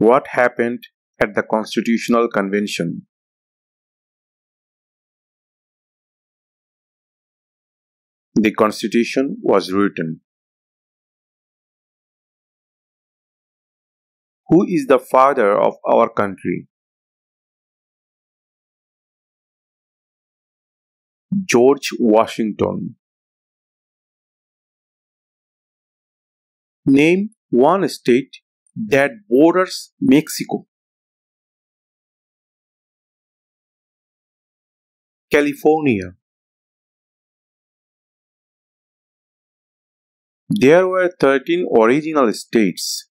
What happened at the Constitutional Convention? The Constitution was written. Who is the father of our country? George Washington. Name one state that borders Mexico. California. There were 13 original states.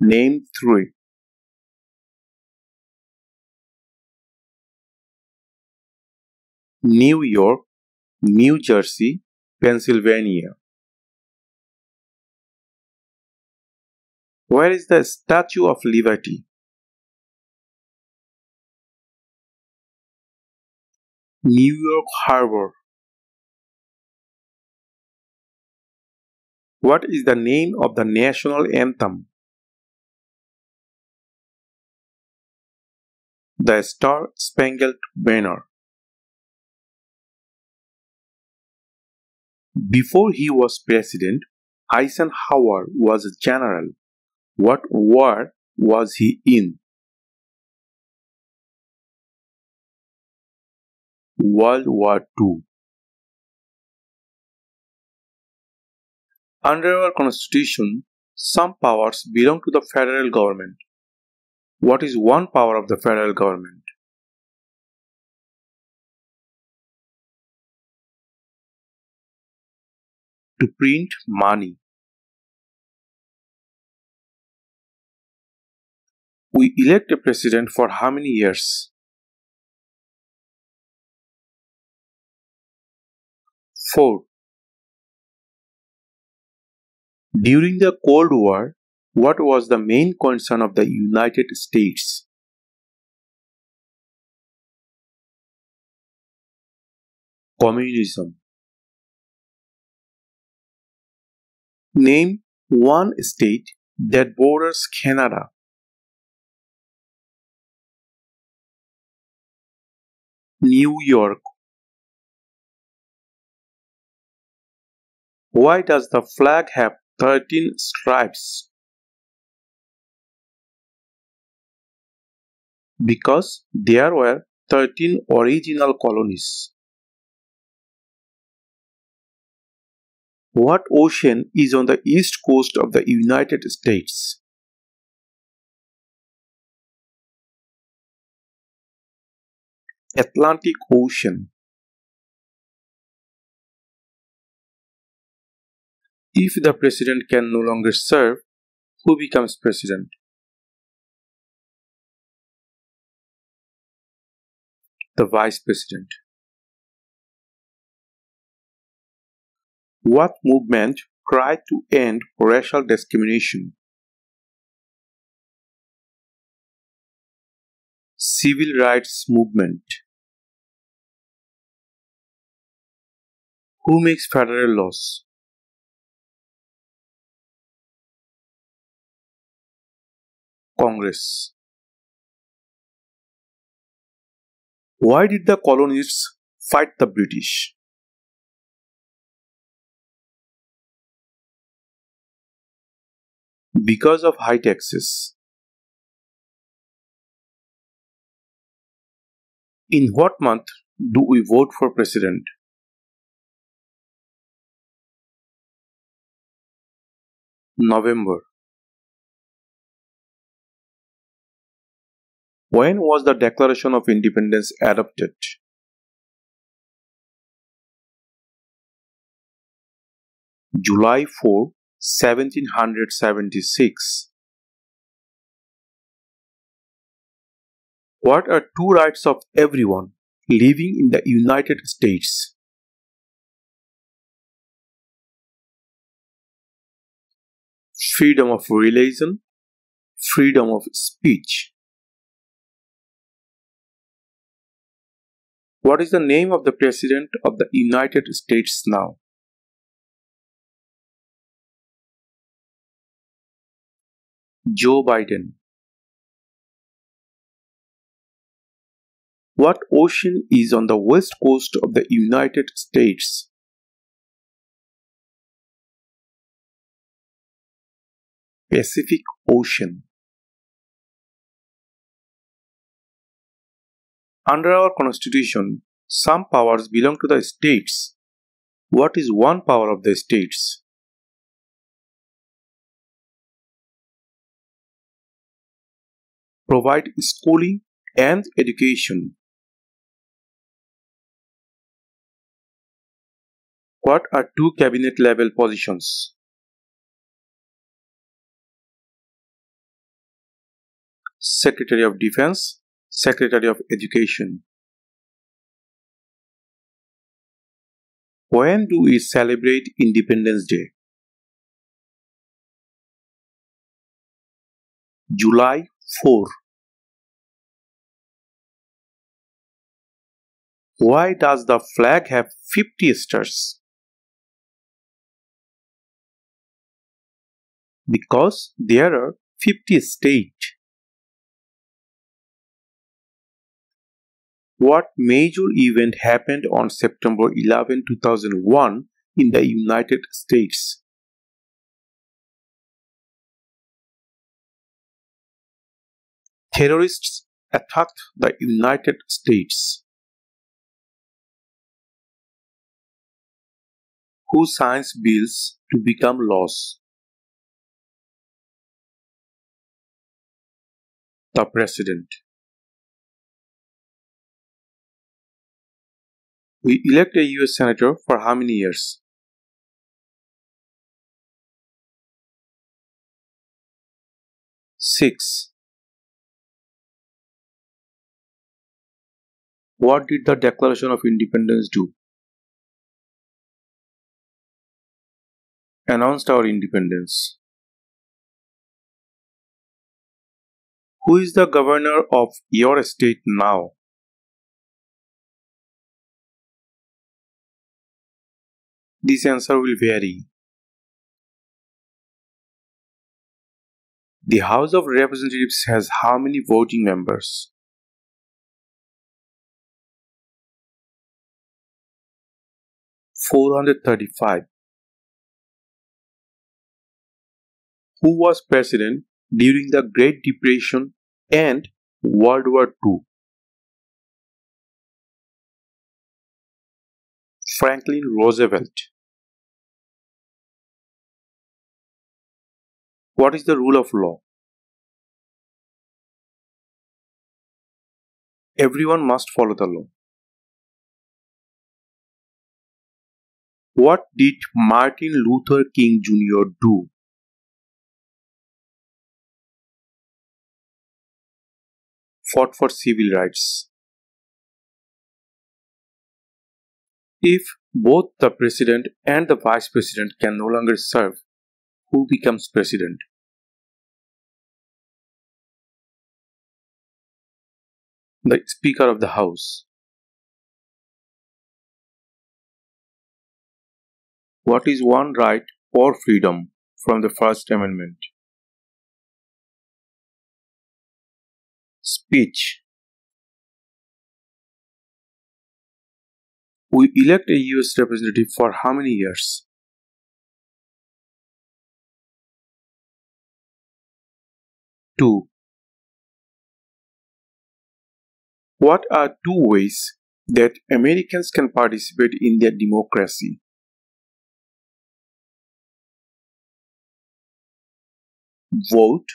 Name three. New York, New Jersey, Pennsylvania. Where is the Statue of Liberty? New York Harbor. What is the name of the national anthem? The Star Spangled Banner. Before he was president, Eisenhower was a general. What war was he in? World War II. Under our constitution, some powers belong to the federal government. What is one power of the federal government? To print money. We elect a president for how many years? Four. During the Cold War, what was the main concern of the United States? Communism. Name one state that borders Canada. New York. Why does the flag have 13 stripes? Because there were 13 original colonies. What ocean is on the east coast of the United States? Atlantic Ocean. If the president can no longer serve, who becomes president? The vice president. What movement tried to end racial discrimination? Civil rights movement. Who makes federal laws? Congress. Why did the colonists fight the British? Because of high taxes. In what month do we vote for president? November. When was the Declaration of Independence adopted? July 4, 1776. What are two rights of everyone living in the United States? freedom of religion, freedom of speech. What is the name of the President of the United States now? Joe Biden. What ocean is on the west coast of the United States? Pacific Ocean. Under our constitution, some powers belong to the states. What is one power of the states? Provide schooling and education. What are two cabinet level positions? Secretary of Defense, Secretary of Education. When do we celebrate Independence Day? July 4. Why does the flag have 50 stars? Because there are 50 states. What major event happened on September 11, 2001 in the United States? Terrorists attacked the United States. Who signs bills to become laws? The President. We elect a US Senator for how many years? Six. What did the Declaration of Independence do? Announced our independence. Who is the governor of your state now? This answer will vary. The House of Representatives has how many voting members? Four hundred thirty-five. Who was president during the Great Depression and World War II? Franklin Roosevelt. What is the rule of law? Everyone must follow the law. What did Martin Luther King Jr. do? Fought for civil rights. If both the president and the vice president can no longer serve, who becomes president? The Speaker of the House. What is one right or freedom from the First Amendment? Speech. We elect a US representative for how many years? Two. What are two ways that Americans can participate in their democracy? Vote,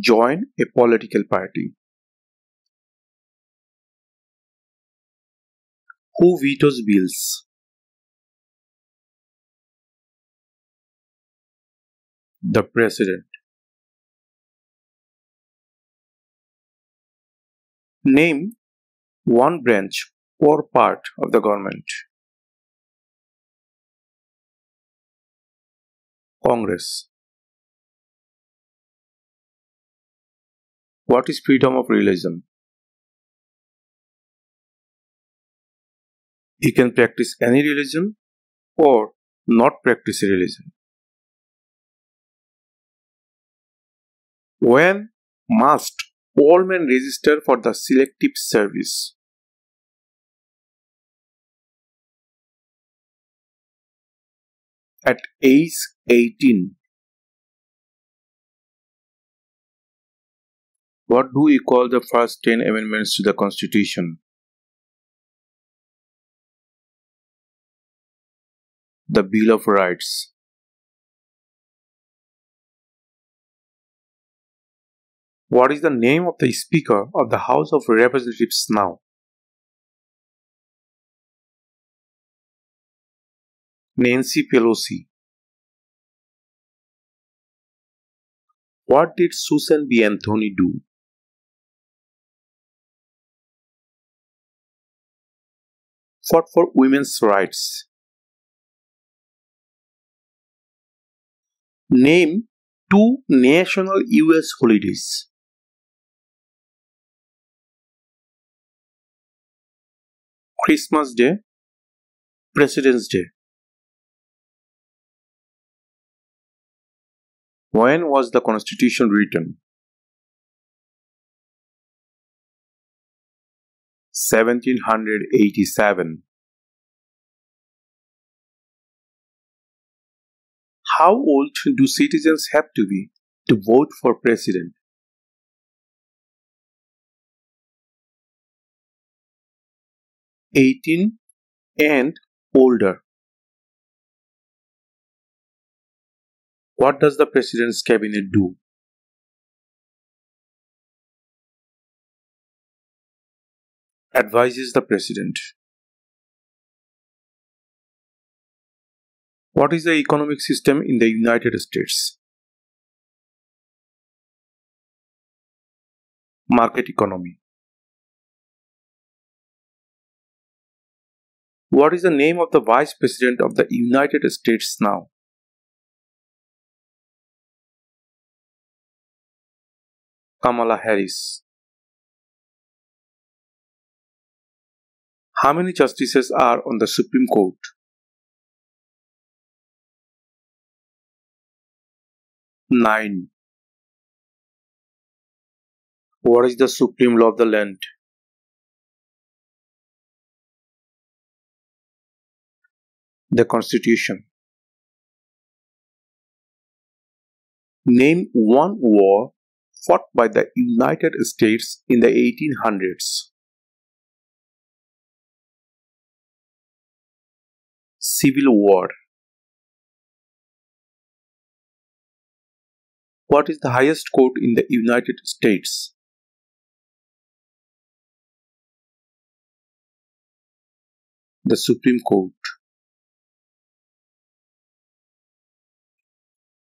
join a political party. Who vetoes bills? The President. Name one branch or part of the government. Congress. What is freedom of religion? He can practice any religion or not practice religion. When must all men register for the selective service? At age 18. What do we call the first 10 amendments to the Constitution? The Bill of Rights. What is the name of the Speaker of the House of Representatives now? Nancy Pelosi. What did Susan B. Anthony do? Fought for women's rights. Name two national US holidays. Christmas Day, President's Day. When was the Constitution written? 1787. How old do citizens have to be to vote for president? Eighteen and older. What does the President's Cabinet do? Advises the President. What is the economic system in the United States? Market economy. What is the name of the Vice President of the United States now? Kamala Harris. How many justices are on the Supreme Court? Nine. What is the supreme law of the land? The Constitution. Name one war fought by the United States in the 1800s. Civil War What is the highest court in the United States? The Supreme Court.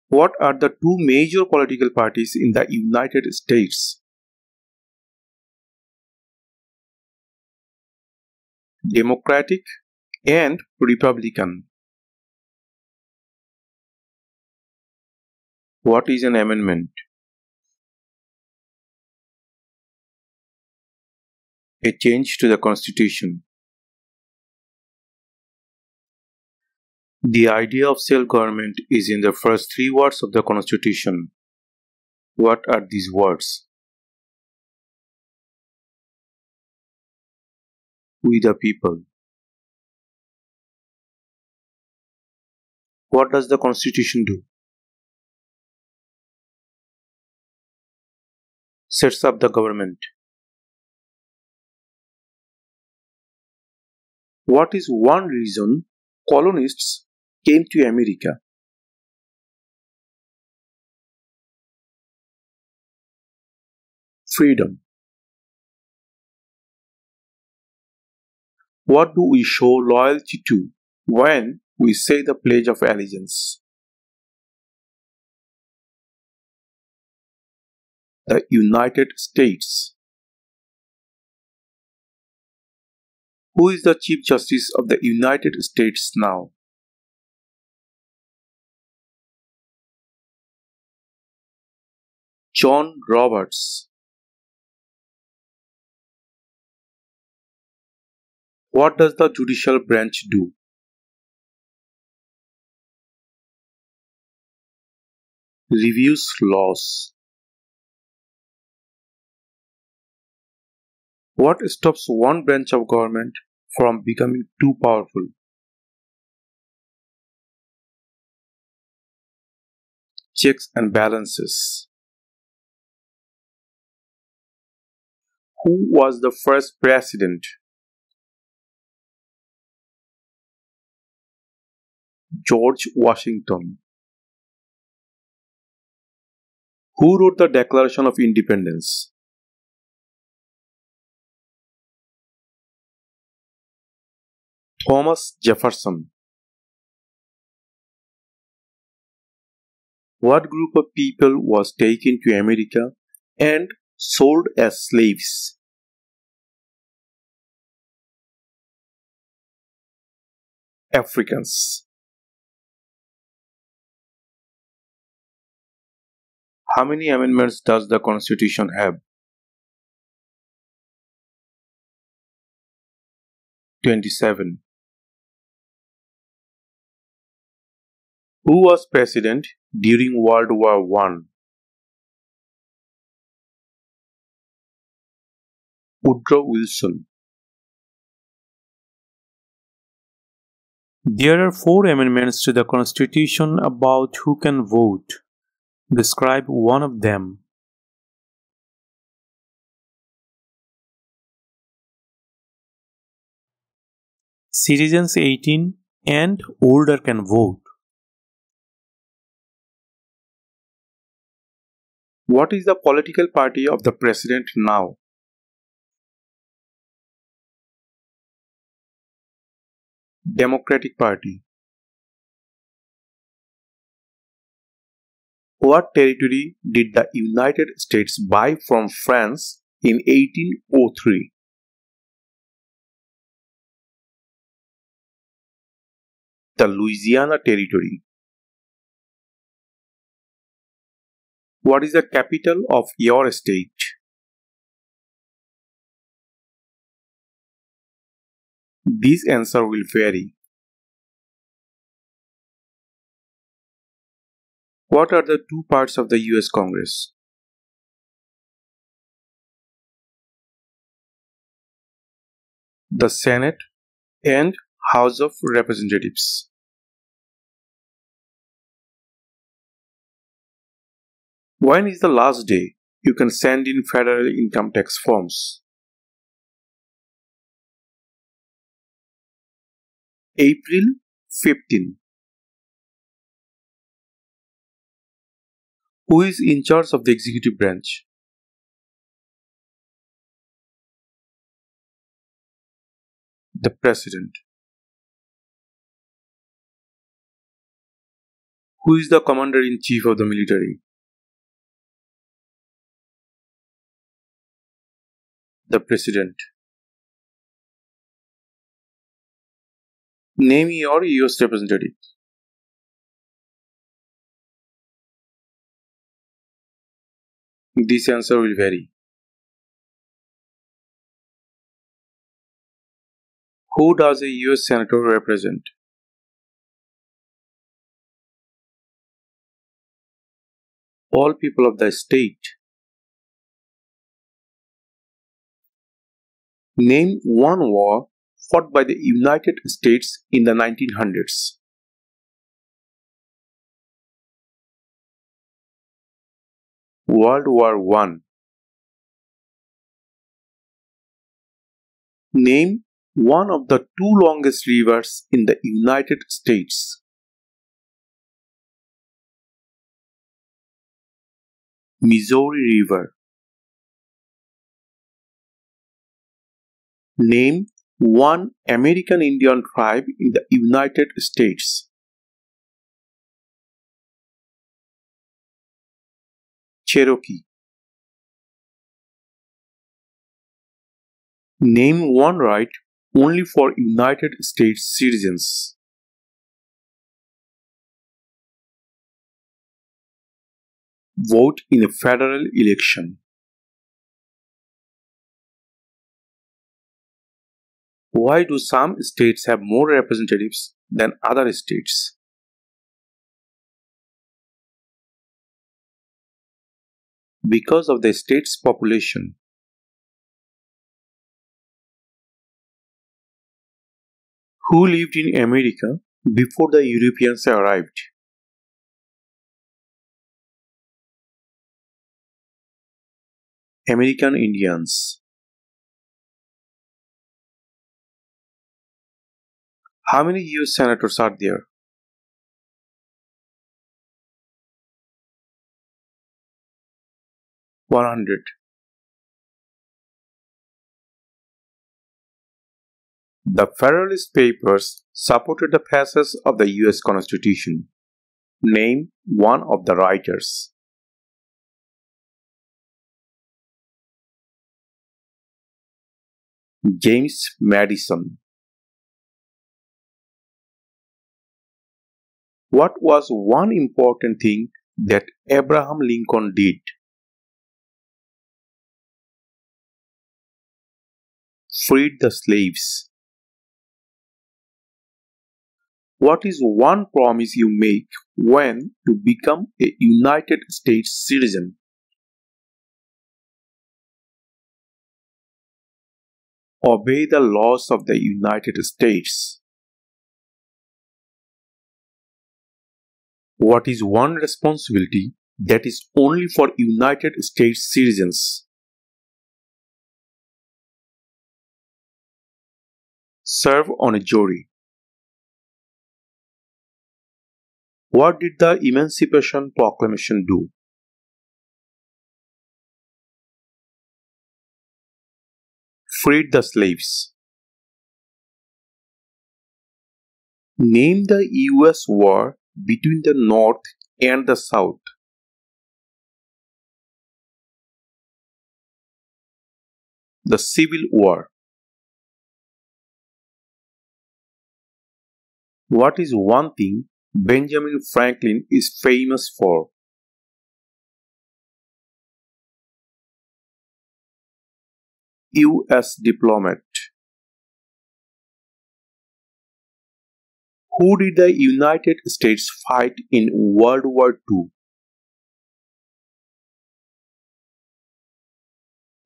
What are the two major political parties in the United States? Democratic and Republican. What is an amendment? A change to the Constitution. The idea of self-government is in the first three words of the Constitution. What are these words? We the people. What does the Constitution do? Sets up the government. What is one reason colonists came to America. Freedom. What do we show loyalty to when we say the Pledge of Allegiance? The United States. Who is the Chief Justice of the United States now? John Roberts. What does the judicial branch do? Reviews laws. What stops one branch of government from becoming too powerful? checks and balances. Who was the first president? George Washington. Who wrote the Declaration of Independence? Thomas Jefferson. What group of people was taken to America and sold as slaves? Africans. How many amendments does the Constitution have? 27. Who was president during World War I? Woodrow Wilson. There are four amendments to the Constitution about who can vote. Describe one of them. Citizens 18 and older can vote. What is the political party of the president now? Democratic Party. What territory did the United States buy from France in 1803? The Louisiana Territory. What is the capital of your state? This answer will vary. What are the two parts of the US Congress? The Senate and House of Representatives. When is the last day you can send in federal income tax forms? April 15. Who is in charge of the executive branch? The President. Who is the Commander in Chief of the military? The President. Name your US representative. This answer will vary. Who does a US senator represent? All people of the state. Name one war fought by the United States in the 1900s. World War I. Name one of the two longest rivers in the United States. Missouri River. Name one American Indian tribe in the United States. Cherokee. Name one right only for United States citizens. Vote in a federal election. Why do some states have more representatives than other states? Because of the state's population. Who lived in America before the Europeans arrived? American Indians How many US senators are there? One hundred. The Federalist Papers supported the passage of the US Constitution. Name one of the writers. James Madison. What was one important thing that Abraham Lincoln did? Freed the slaves. What is one promise you make when you become a United States citizen? Obey the laws of the United States. What is one responsibility that is only for United States citizens? Serve on a jury. What did the Emancipation Proclamation do? Freed the slaves. Name the US war between the North and the South. The Civil War. What is one thing Benjamin Franklin is famous for? US diplomat. Who did the United States fight in World War II?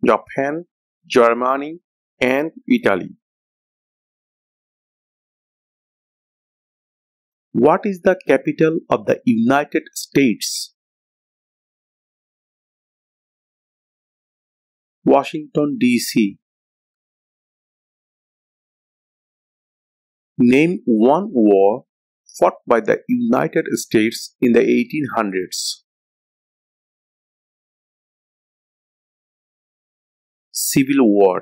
Japan, Germany, and Italy. What is the capital of the United States? Washington, D.C. Name one war fought by the United States in the 1800s. Civil War.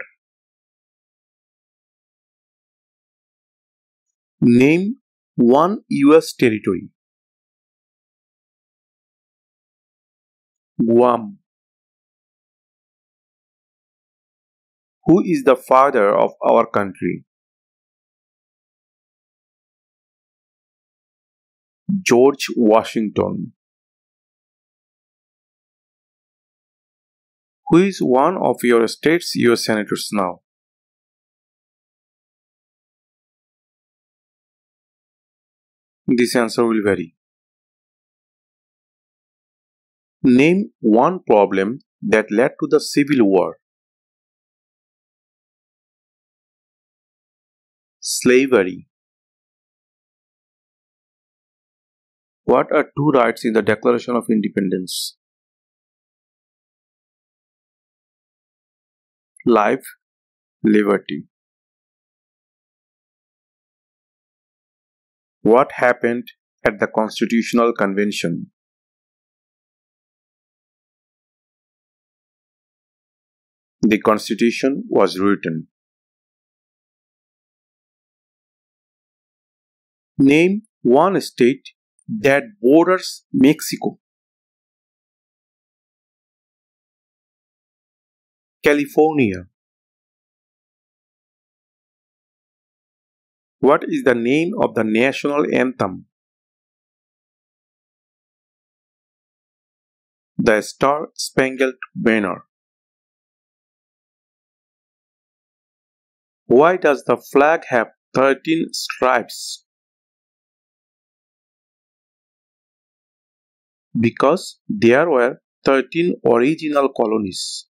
Name one US territory. Guam. Who is the father of our country? George Washington. Who is one of your state's US senators now? This answer will vary. Name one problem that led to the Civil War. Slavery. What are two rights in the Declaration of Independence? Life, liberty. What happened at the Constitutional Convention? The Constitution was written. Name one state that borders Mexico. California. What is the name of the national anthem? The Star Spangled Banner. Why does the flag have 13 stripes? Because there were 13 original colonies.